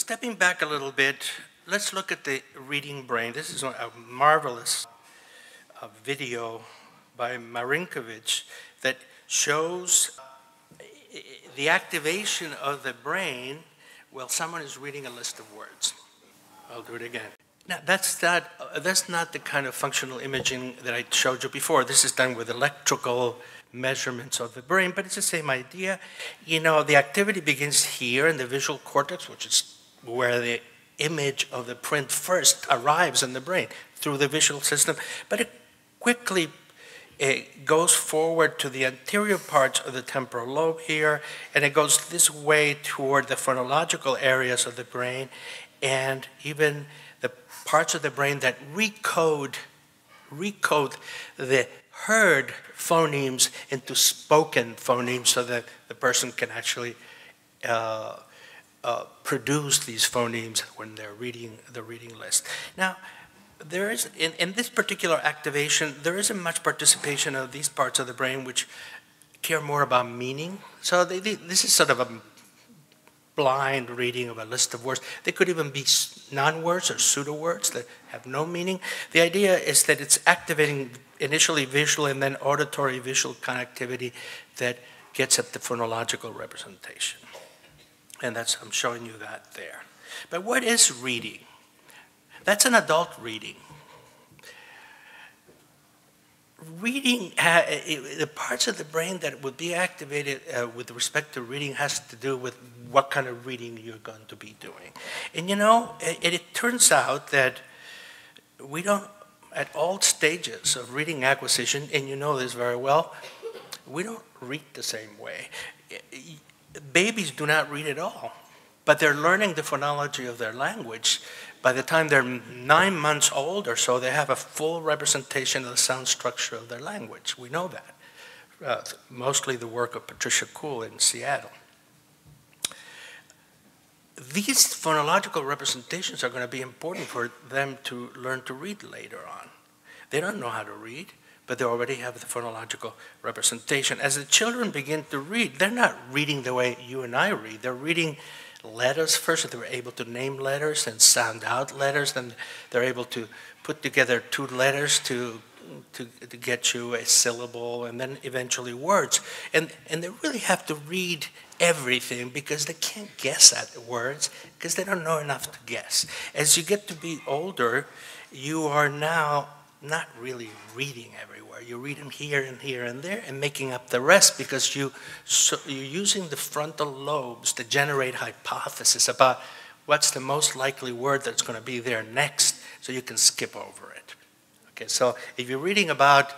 Stepping back a little bit, let's look at the reading brain. This is a marvelous uh, video by Marinkovic that shows uh, the activation of the brain while someone is reading a list of words. I'll do it again. Now, that's not, uh, that's not the kind of functional imaging that I showed you before. This is done with electrical measurements of the brain, but it's the same idea. You know, the activity begins here in the visual cortex, which is where the image of the print first arrives in the brain through the visual system, but it quickly it goes forward to the anterior parts of the temporal lobe here, and it goes this way toward the phonological areas of the brain, and even the parts of the brain that recode, recode the heard phonemes into spoken phonemes so that the person can actually uh, uh, produce these phonemes when they're reading the reading list. Now, there is, in, in this particular activation, there isn't much participation of these parts of the brain which care more about meaning. So they, they, this is sort of a blind reading of a list of words. They could even be non-words or pseudo-words that have no meaning. The idea is that it's activating initially visual and then auditory visual connectivity that gets at the phonological representation. And that's, I'm showing you that there. But what is reading? That's an adult reading. Reading, uh, the parts of the brain that would be activated uh, with respect to reading has to do with what kind of reading you're going to be doing. And you know, it, it turns out that we don't, at all stages of reading acquisition, and you know this very well, we don't read the same way. Babies do not read at all, but they're learning the phonology of their language by the time they're nine months old or so, they have a full representation of the sound structure of their language. We know that. Uh, mostly the work of Patricia Kuhl in Seattle. These phonological representations are going to be important for them to learn to read later on. They don't know how to read, but they already have the phonological representation. As the children begin to read, they're not reading the way you and I read. They're reading letters first, they were able to name letters and sound out letters, then they're able to put together two letters to, to, to get you a syllable and then eventually words. And, and they really have to read everything because they can't guess at words because they don't know enough to guess. As you get to be older, you are now not really reading everywhere. You're reading here and here and there and making up the rest because you, so you're using the frontal lobes to generate hypotheses about what's the most likely word that's going to be there next so you can skip over it. Okay, so if you're reading about,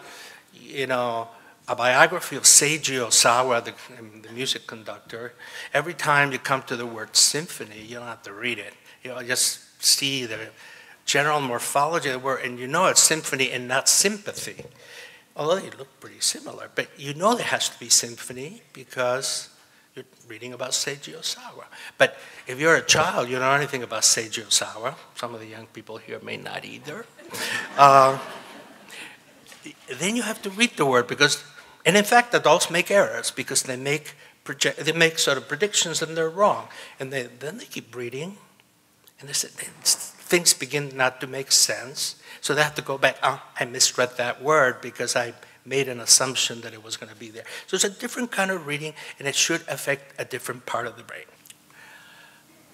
you know, a biography of Seiji Ozawa, the, the music conductor, every time you come to the word symphony, you don't have to read it. You know, just see the general morphology of the word, and you know it's symphony and not sympathy. Although they look pretty similar, but you know there has to be symphony because you're reading about Seiji Ozawa. But if you're a child, you don't know anything about Seiji Ozawa. Some of the young people here may not either. Uh, then you have to read the word because, and in fact, adults make errors because they make project, they make sort of predictions and they're wrong, and they, then they keep reading, and they say things begin not to make sense. So they have to go back, oh, I misread that word because I made an assumption that it was going to be there. So it's a different kind of reading, and it should affect a different part of the brain.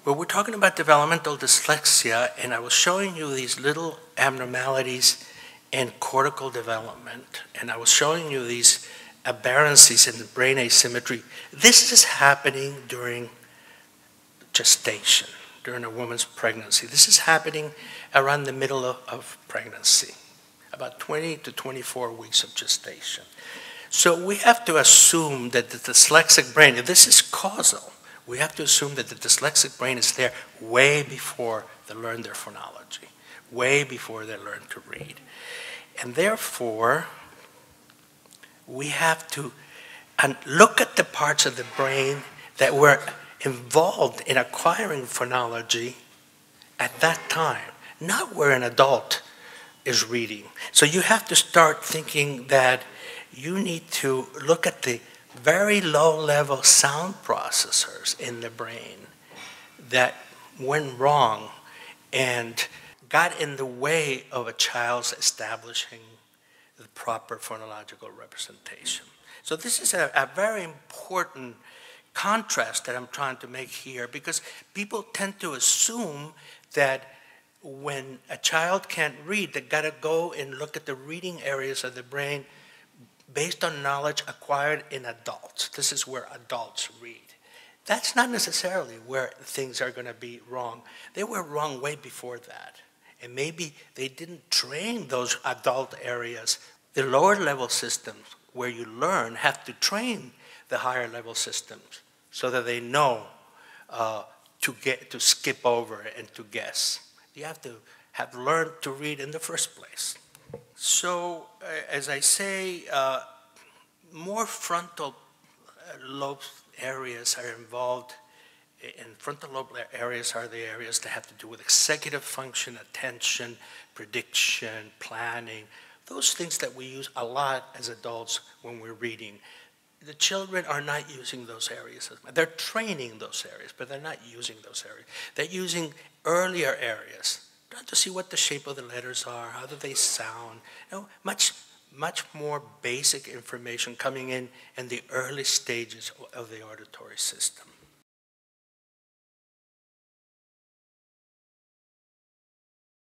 Well, we're talking about developmental dyslexia, and I was showing you these little abnormalities in cortical development, and I was showing you these aberrancies in the brain asymmetry. This is happening during gestation during a woman's pregnancy. This is happening around the middle of, of pregnancy, about 20 to 24 weeks of gestation. So we have to assume that the dyslexic brain, if this is causal, we have to assume that the dyslexic brain is there way before they learn their phonology, way before they learn to read. And therefore, we have to look at the parts of the brain that were involved in acquiring phonology at that time, not where an adult is reading. So you have to start thinking that you need to look at the very low level sound processors in the brain that went wrong and got in the way of a child's establishing the proper phonological representation. So this is a, a very important contrast that I'm trying to make here because people tend to assume that when a child can't read, they got to go and look at the reading areas of the brain based on knowledge acquired in adults. This is where adults read. That's not necessarily where things are going to be wrong. They were wrong way before that. And maybe they didn't train those adult areas. The lower level systems where you learn have to train the higher level systems so that they know uh, to get to skip over and to guess. You have to have learned to read in the first place. So, uh, as I say, uh, more frontal uh, lobe areas are involved, and frontal lobe areas are the areas that have to do with executive function, attention, prediction, planning, those things that we use a lot as adults when we're reading. The children are not using those areas. They're training those areas, but they're not using those areas. They're using earlier areas trying to see what the shape of the letters are, how do they sound. You know, much, much more basic information coming in in the early stages of the auditory system.